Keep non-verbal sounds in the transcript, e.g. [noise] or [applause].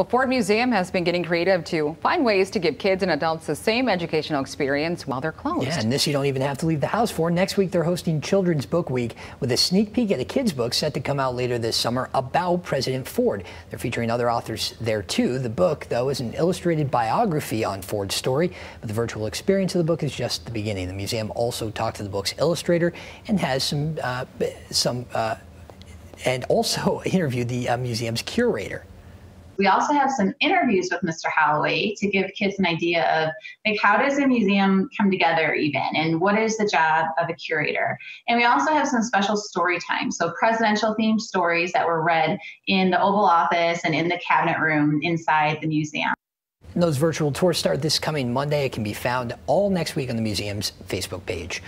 Well, Ford Museum has been getting creative to find ways to give kids and adults the same educational experience while they're closed. Yeah, and this you don't even have to leave the house for. Next week, they're hosting Children's Book Week with a sneak peek at a kid's book set to come out later this summer about President Ford. They're featuring other authors there too. The book, though, is an illustrated biography on Ford's story, but the virtual experience of the book is just the beginning. The museum also talked to the book's illustrator and has some uh, some. Uh, and also [laughs] interviewed the uh, museum's curator. We also have some interviews with Mr. Holloway to give kids an idea of like how does a museum come together even and what is the job of a curator. And we also have some special story time. So presidential themed stories that were read in the Oval Office and in the cabinet room inside the museum. And those virtual tours start this coming Monday. It can be found all next week on the museum's Facebook page.